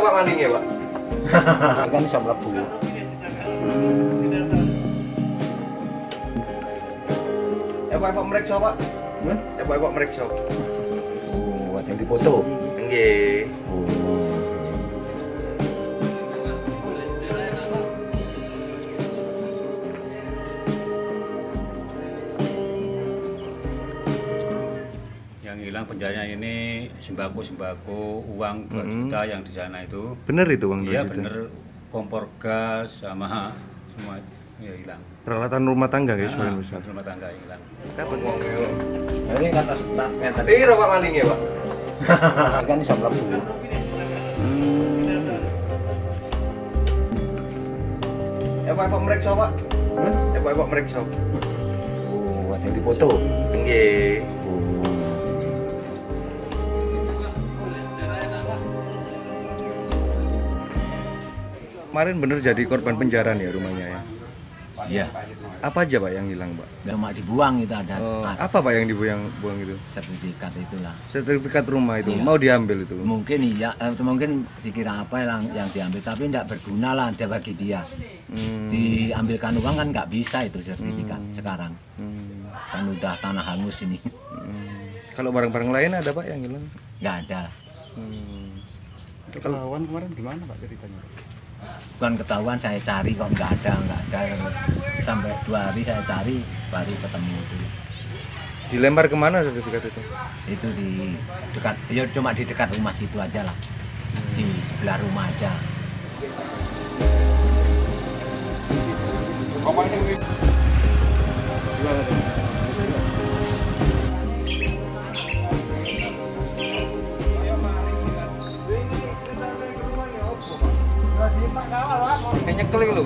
Pak maling ya, Pak? kan iso mlebu. Ya Pak, Pak meriksa, Pak. Hmm? Ya Pak, Pak meriksa. Oh, ada yang dipoto. Nggih. Yang hilang penjaranya ini sembako sembako uang 2 Mm-mm. juta yang di sana itu Bener itu Bang iya Dos itu? bener kompor gas sama semua ya hilang Peralatan rumah tangga guys, Ah, paling besar. rumah tangga hilang Kapan Ini kata yang tadi Piro Pak maling ya, Pak? kan iso mlebu. Ya Pak, Pak meriksa, Pak. Hmm? Ya Pak, Pak meriksa. Oh, ada yang dipoto. Nggih. Oh. Kemarin bener jadi korban penjara nih ya rumahnya ya. Iya. Apa aja Pak yang hilang, Pak? Cuma dibuang itu ada Oh, ada apa Pak yang dibuang buang itu? sertifikat itulah. Sertifikat rumah itu Iya. mau diambil itu. Mungkin iya, eh, mungkin dikira apa yang yang diambil tapi tidak berguna lah dia bagi dia. Hmm. Diambilkan uang kan nggak bisa itu sertifikat Hmm. sekarang. Hmm. Kan udah tanah hangus ini. Hmm. Kalau barang-barang lain ada Pak yang hilang? Nggak ada. Hmm. Ketahuan kemarin gimana Pak ceritanya? Bukan ketahuan saya cari kok nggak ada, nggak ada. Sampai dua hari saya cari baru ketemu itu. Dilempar ke mana sertifikat itu? Itu di dekat, ya cuma di dekat rumah situ aja lah. Di sebelah rumah aja. Kayak nyekel itu lho.